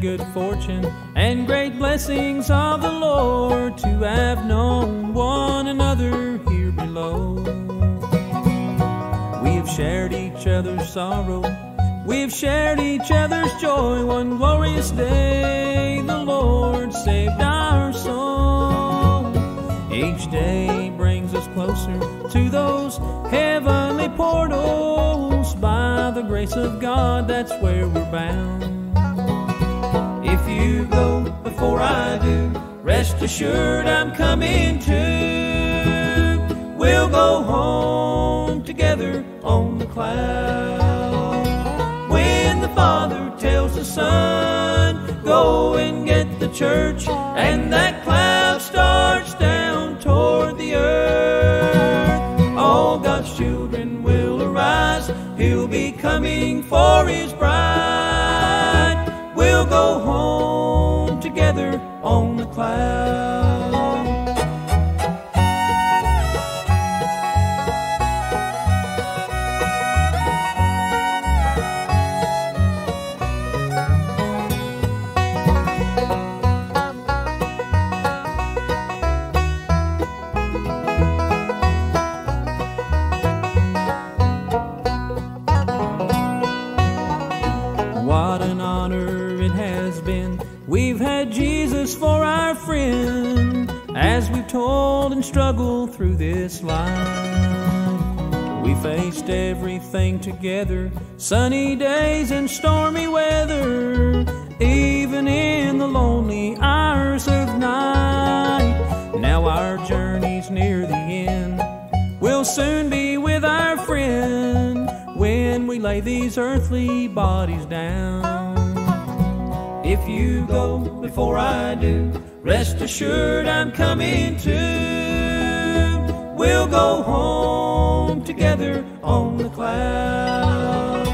good fortune and great blessings of the Lord to have known one another here below. We have shared each other's sorrow, we've shared each other's joy. One glorious day, the Lord saved our soul. Each day brings us closer to those heavenly portals. By the grace of God, that's where we're bound. You go before I do, rest assured I'm coming too. We'll go home together on the cloud. When the Father tells the Son, go and get the church, and that cloud starts down toward the earth, all God's children will arise. He'll be coming for his bride. What an honor it has been. We've had Jesus for our friend as we've toiled and struggled through this life. We faced everything together sunny days and stormy weather, even in the lonely hours of night. Now our journey's near the end. We'll soon be lay these earthly bodies down. If you go before I do, rest assured I'm coming too. We'll go home together on the cloud.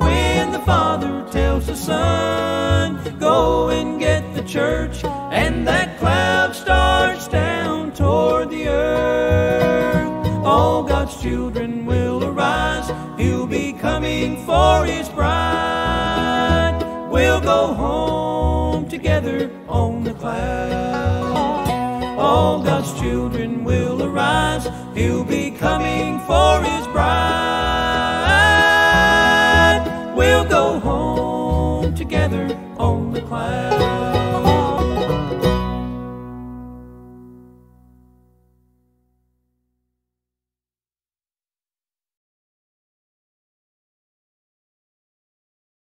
When the Father tells the Son, go and get the church, and that cloud starts down toward the earth, all God's children will coming for his bride. We'll go home together on the cloud. All God's children will arise. He'll be coming for his bride.